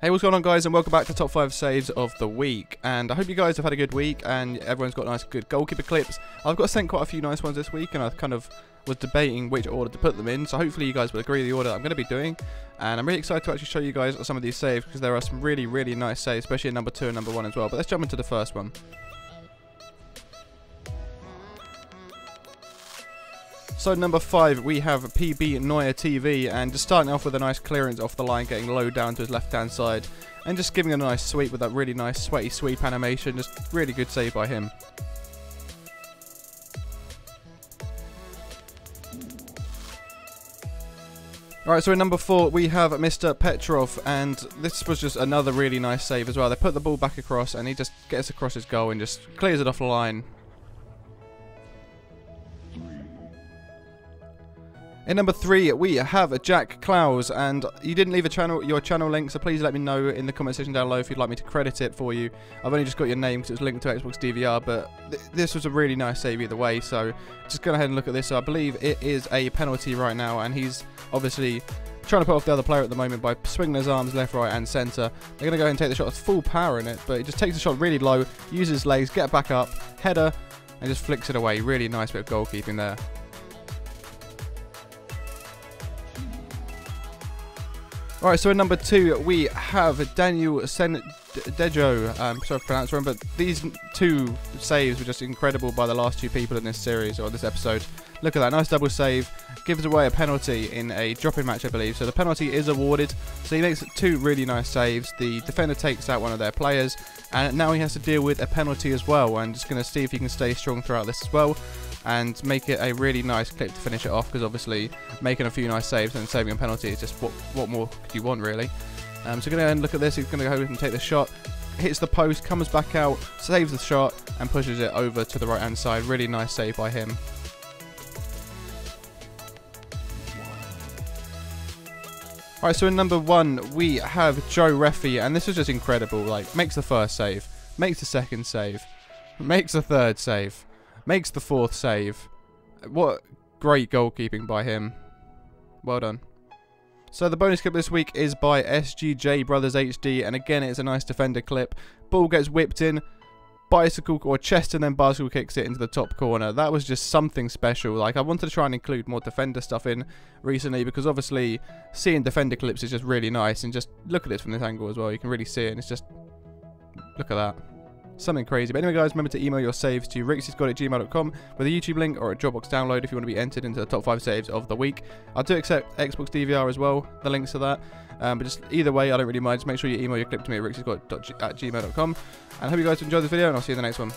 Hey, what's going on guys and welcome back to top 5 saves of the week and I hope you guys have had a good week and everyone's got nice good goalkeeper clips. I've got sent quite a few nice ones this week and I kind of was debating which order to put them in so hopefully you guys will agree the order I'm going to be doing and I'm really excited to actually show you guys some of these saves because there are some really really nice saves especially in number 2 and number 1 as well but let's jump into the first one. So number five, we have PB Neuer TV, and just starting off with a nice clearance off the line, getting low down to his left-hand side, and just giving a nice sweep with that really nice sweaty sweep animation. Just really good save by him. Alright, so in number four, we have Mr. Petrov, and this was just another really nice save as well. They put the ball back across, and he just gets across his goal and just clears it off the line. In number three, we have Jack Clowes, and you didn't leave a channel your channel link, so please let me know in the comment section down below if you'd like me to credit it for you. I've only just got your name because it was linked to Xbox DVR, but th this was a really nice save either way, so just go ahead and look at this. So I believe it is a penalty right now, and he's obviously trying to put off the other player at the moment by swinging his arms left, right, and centre. They're going to go ahead and take the shot with full power in it, but he just takes the shot really low, uses his legs, get back up, header, and just flicks it away. Really nice bit of goalkeeping there. Alright, so in number two, we have Daniel Sendejo. Um, sorry if I pronounced wrong, but these two saves were just incredible by the last two people in this series, or this episode. Look at that, nice double save. Gives away a penalty in a drop-in match, I believe. So the penalty is awarded. So he makes two really nice saves. The defender takes out one of their players, and now he has to deal with a penalty as well. And just going to see if he can stay strong throughout this as well and make it a really nice clip to finish it off because obviously making a few nice saves and saving a penalty is just what, what more could you want really. Um, so going to look at this, he's going to go and take the shot, hits the post, comes back out, saves the shot and pushes it over to the right hand side. Really nice save by him. Alright, so in number one, we have Joe Reffy, and this is just incredible. Like, makes the first save, makes the second save, makes the third save, Makes the fourth save. What great goalkeeping by him. Well done. So the bonus clip this week is by SGJ Brothers HD, and again it's a nice defender clip. Ball gets whipped in, bicycle or chest and then bicycle kicks it into the top corner. That was just something special. Like I wanted to try and include more defender stuff in recently because obviously seeing defender clips is just really nice and just look at this from this angle as well. You can really see it and it's just look at that. Something crazy. But anyway, guys, remember to email your saves to ricksyScott at gmail.com with a YouTube link or a Dropbox download if you want to be entered into the top 5 saves of the week. I do accept Xbox DVR as well, the links to that. Um, but just either way, I don't really mind. Just make sure you email your clip to me at at gmail.com. And I hope you guys enjoyed this video, and I'll see you in the next one.